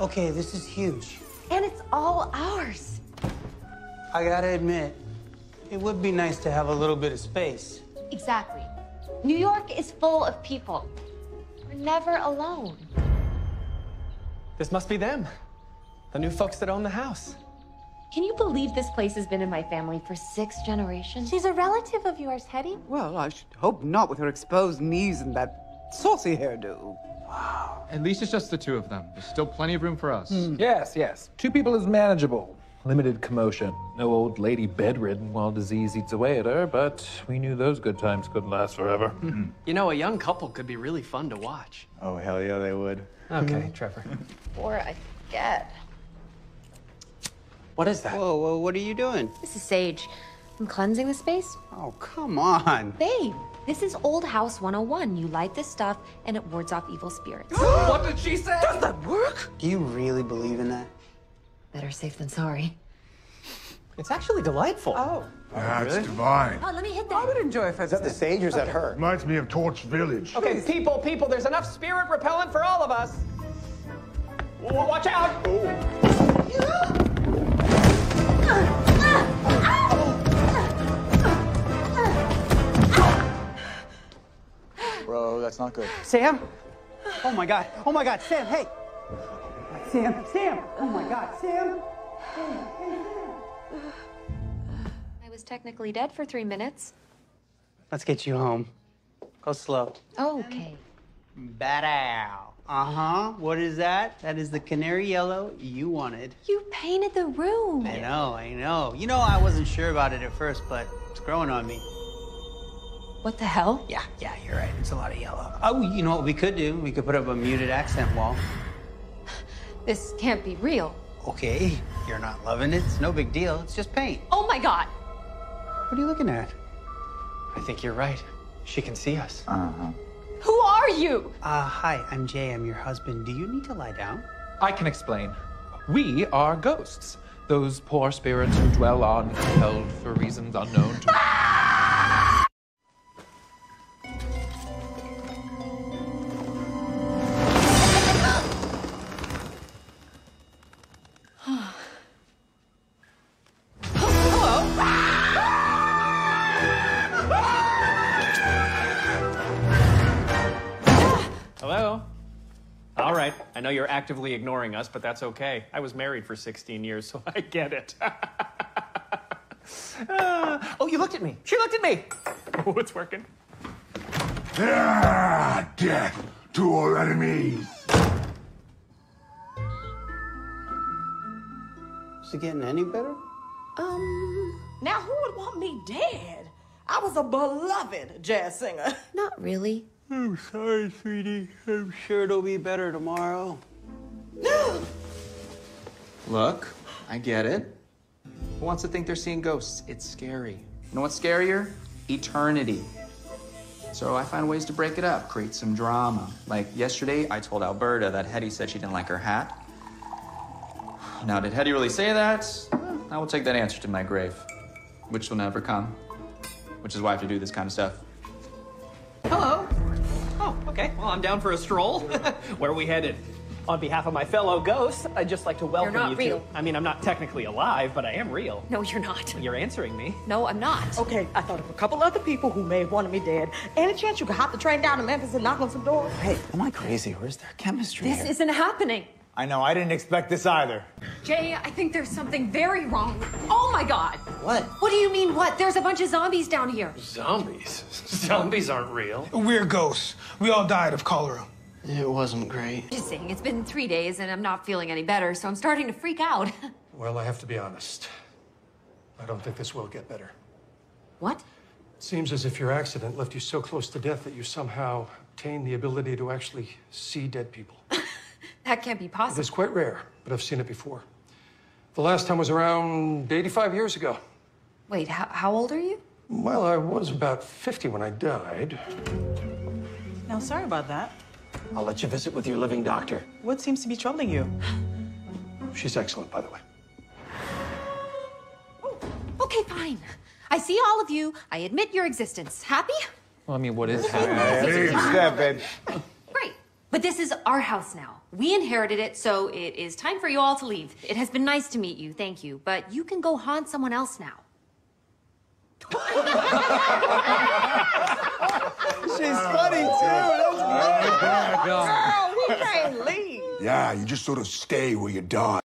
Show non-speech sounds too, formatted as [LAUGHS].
Okay, this is huge. And it's all ours. I gotta admit, it would be nice to have a little bit of space. Exactly. New York is full of people. We're never alone. This must be them. The new folks that own the house. Can you believe this place has been in my family for six generations? She's a relative of yours, Hetty. Well, I should hope not with her exposed knees and that saucy hairdo. At least it's just the two of them. There's still plenty of room for us. Hmm. Yes, yes. Two people is manageable. Limited commotion. No old lady bedridden while disease eats away at her, but we knew those good times couldn't last forever. Hmm. You know, a young couple could be really fun to watch. Oh, hell yeah, they would. Okay, hmm. Trevor. Or I get. What is that? Whoa, whoa, what are you doing? This is Sage. I'm cleansing the space. Oh, come on. Babe, this is Old House 101. You light this stuff, and it wards off evil spirits. [GASPS] what did she say? Does that work? Do you really believe in that? Better safe than sorry. It's actually delightful. Oh. That's oh, divine. Oh, let me hit that. I would enjoy if I Is that the sage or is that her? Reminds me of Torch Village. Okay, people, people, there's enough spirit repellent for all of us. Watch out! Oh. Bro, that's not good. Sam? Oh my god. Oh my god, Sam, hey. Sam, Sam. Oh my god, Sam. Sam! I was technically dead for three minutes. Let's get you home. Go slow. Okay. Badaw. Uh-huh. What is that? That is the canary yellow you wanted. You painted the room. I know, I know. You know, I wasn't sure about it at first, but it's growing on me. What the hell? Yeah, yeah, you're right. It's a lot of yellow. Oh, you know what we could do? We could put up a muted accent wall. This can't be real. Okay, you're not loving it. It's no big deal. It's just paint. Oh my god. What are you looking at? I think you're right. She can see us. Uh-huh. Who are you? Uh, hi, I'm Jay. I'm your husband. Do you need to lie down? I can explain. We are ghosts. Those poor spirits who dwell on held for reasons unknown to I know you're actively ignoring us, but that's okay. I was married for 16 years, so [LAUGHS] I get it. Ah, [LAUGHS] oh, you looked at me. She looked at me. [LAUGHS] Oh, it's working. Ah, death to all enemies. Is it getting any better? Um, now who would want me dead? I was a beloved jazz singer. Not really. I'm sorry, sweetie. I'm sure it'll be better tomorrow. Look, I get it. Who wants to think they're seeing ghosts? It's scary. You know what's scarier? Eternity. So I find ways to break it up, create some drama. Like yesterday, I told Alberta that Hetty said she didn't like her hat. Now, did Hetty really say that? Eh, I will take that answer to my grave, which will never come. Which is why I have to do this kind of stuff. Hello. Okay. Well, I'm down for a stroll. [LAUGHS] Where are we headed? On behalf of my fellow ghosts, I'd just like to welcome not you real. to. I mean, I'm not technically alive, but I am real. No, you're not. You're answering me. No, I'm not. Okay, I thought of a couple other people who may have wanted me dead. Any chance you could hop the train down to Memphis and knock on some doors? Hey, am I crazy? Where's their chemistry This here? isn't happening. I know, I didn't expect this either. Jay, I think there's something very wrong. Oh my god. What? What do you mean, what? There's a bunch of zombies down here. Zombies? [LAUGHS] Zombies aren't real. We're ghosts. We all died of cholera. It wasn't great. Just saying, it's been three days and I'm not feeling any better, so I'm starting to freak out. [LAUGHS] Well, I have to be honest. I don't think this will get better. what? It seems as if your accident left you so close to death that you somehow obtained the ability to actually see dead people. [LAUGHS] That can't be possible. It's quite rare, but I've seen it before. The last time was around 85 years ago. Wait, how, how old are you? Well, I was about 50 when I died. Now, sorry about that. I'll let you visit with your living doctor. What seems to be troubling you? She's excellent, by the way. Oh, okay, fine. I see all of you. I admit your existence. Happy? Well, I mean, what is happy? Big step, babe. Great. But this is our house now. We inherited it, so it is time for you all to leave. It has been nice to meet you, thank you. But you can go haunt someone else now. [LAUGHS] She's funny too. Oh, Girl, we can't leave. Yeah, you just sort of stay where you're die.